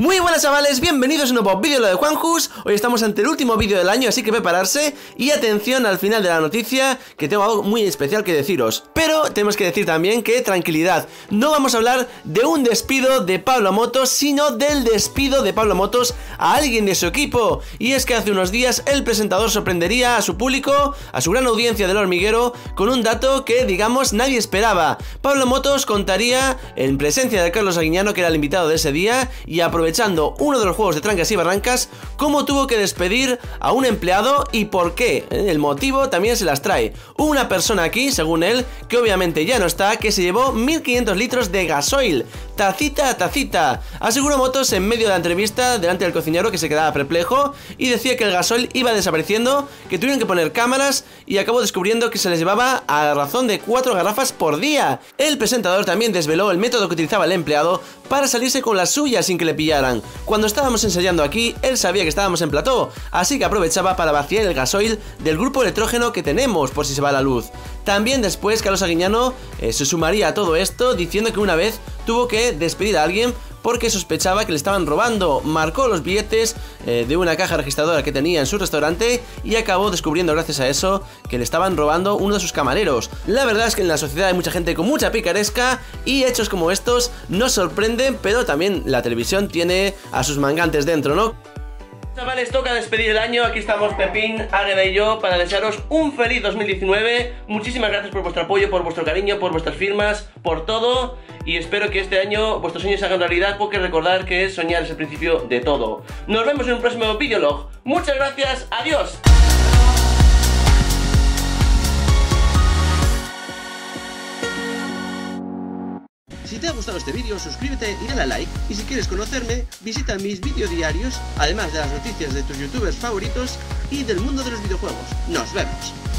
Muy buenas chavales, bienvenidos a un nuevo vídeo de Juanjus. Hoy estamos ante el último vídeo del año, así que prepararse Y atención al final de la noticia, que tengo algo muy especial que deciros. Pero tenemos que decir también que, tranquilidad No vamos a hablar de un despido de Pablo Motos Sino del despido de Pablo Motos a alguien de su equipo. Y es que hace unos días el presentador sorprendería a su público A su gran audiencia del hormiguero Con un dato que, digamos, nadie esperaba. Pablo Motos contaría en presencia de Carlos Aguiñano, que era el invitado de ese día Y aprovechando aprovechando uno de los juegos de trancas y barrancas, cómo tuvo que despedir a un empleado y por qué. El motivo también se las trae. Una persona aquí, según él, que obviamente ya no está, que se llevó 1500 litros de gasoil. Tacita a tacita. Aseguró Motos en medio de la entrevista delante del cocinero que se quedaba perplejo y decía que el gasoil iba desapareciendo, que tuvieron que poner cámaras y acabó descubriendo que se les llevaba a razón de 4 garrafas por día. El presentador también desveló el método que utilizaba el empleado para salirse con la suya sin que le pillara cuando estábamos ensayando aquí, él sabía que estábamos en plató, así que aprovechaba para vaciar el gasoil del grupo electrógeno que tenemos por si se va la luz. También después Carlos Aguiñano eh, se sumaría a todo esto diciendo que una vez tuvo que despedir a alguien porque sospechaba que le estaban robando. Marcó los billetes eh, de una caja registradora que tenía en su restaurante y acabó descubriendo gracias a eso que le estaban robando uno de sus camareros. La verdad es que en la sociedad hay mucha gente con mucha picaresca y hechos como estos nos sorprenden, pero también la televisión tiene a sus mangantes dentro, ¿no? Chavales, toca despedir el año, aquí estamos Pepín, Águeda y yo para desearos un feliz 2019 Muchísimas gracias por vuestro apoyo, por vuestro cariño, por vuestras firmas, por todo. Y espero que este año vuestros sueños se hagan realidad. Porque recordar que soñar es el principio de todo. Nos vemos en un próximo videolog. Muchas gracias, adiós te ha gustado este vídeo, suscríbete y dale a like. Y si quieres conocerme, visita mis vídeos diarios, además de las noticias de tus youtubers favoritos y del mundo de los videojuegos. ¡Nos vemos!